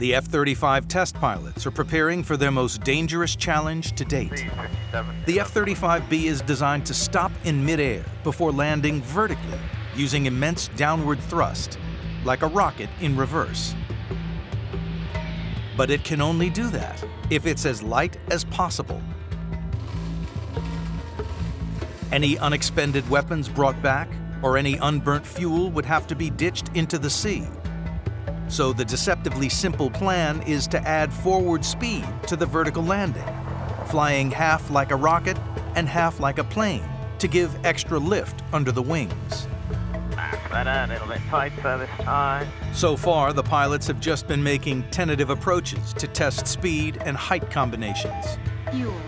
The F-35 test pilots are preparing for their most dangerous challenge to date. The F-35B is designed to stop in midair before landing vertically using immense downward thrust, like a rocket in reverse. But it can only do that if it's as light as possible. Any unexpended weapons brought back or any unburnt fuel would have to be ditched into the sea. So the deceptively simple plan is to add forward speed to the vertical landing, flying half like a rocket and half like a plane to give extra lift under the wings. Better, a little bit tighter this time. So far, the pilots have just been making tentative approaches to test speed and height combinations. Fuel.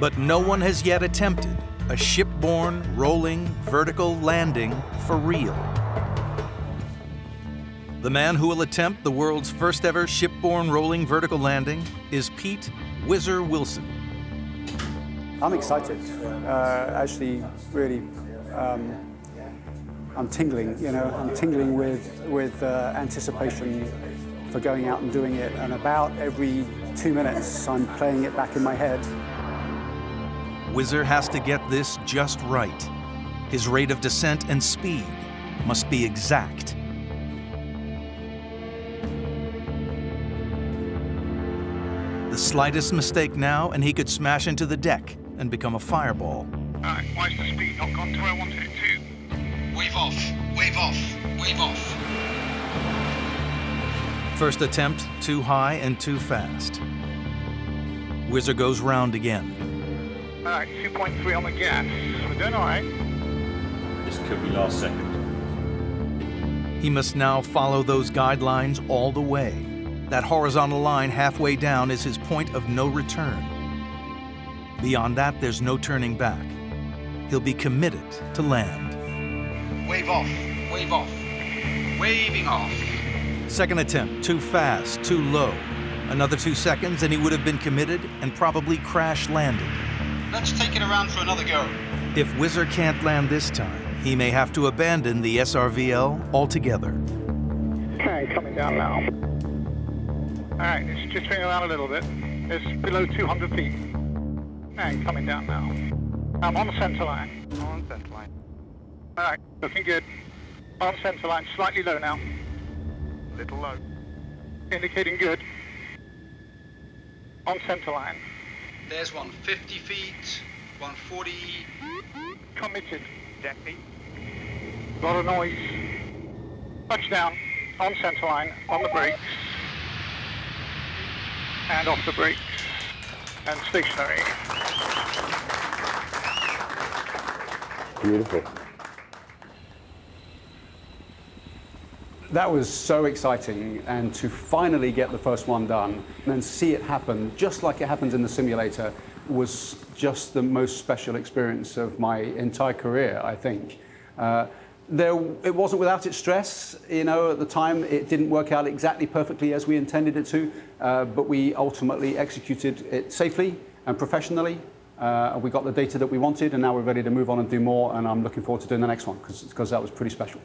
But no one has yet attempted a shipborne, rolling, vertical landing for real. The man who will attempt the world's first ever shipborne rolling vertical landing is Pete Wizzer Wilson. I'm excited. Uh, actually, really um, I'm tingling, you know, I'm tingling with, with uh, anticipation for going out and doing it. And about every two minutes, I'm playing it back in my head. Wizzer has to get this just right. His rate of descent and speed must be exact. The slightest mistake now, and he could smash into the deck and become a fireball. All right, why's the speed not gone to where I wanted it to? Wave off, wave off, wave off. First attempt, too high and too fast. Wizzer goes round again. All right, 2.3 on the gas. We're doing all right. This could be last second. He must now follow those guidelines all the way. That horizontal line halfway down is his point of no return. Beyond that, there's no turning back. He'll be committed to land. Wave off, wave off, waving off. Second attempt, too fast, too low. Another two seconds and he would have been committed and probably crash landed. Let's take it around for another go. If Wizzer can't land this time, he may have to abandon the SRVL altogether. Okay, coming down now. All right, it's just around a little bit. It's below 200 feet. Okay, coming down now. I'm on the center line. On center line. All right, looking good. On center line, slightly low now. Little low. Indicating good. On center line. There's one 50 feet, 140. Committed. Definitely. Lot of noise. Touchdown. On center line. On the brakes. And off the brakes. And stationary. Beautiful. That was so exciting, and to finally get the first one done and then see it happen just like it happens in the simulator was just the most special experience of my entire career, I think. Uh, there, it wasn't without its stress. You know, at the time, it didn't work out exactly perfectly as we intended it to, uh, but we ultimately executed it safely and professionally. Uh, we got the data that we wanted, and now we're ready to move on and do more, and I'm looking forward to doing the next one, because that was pretty special.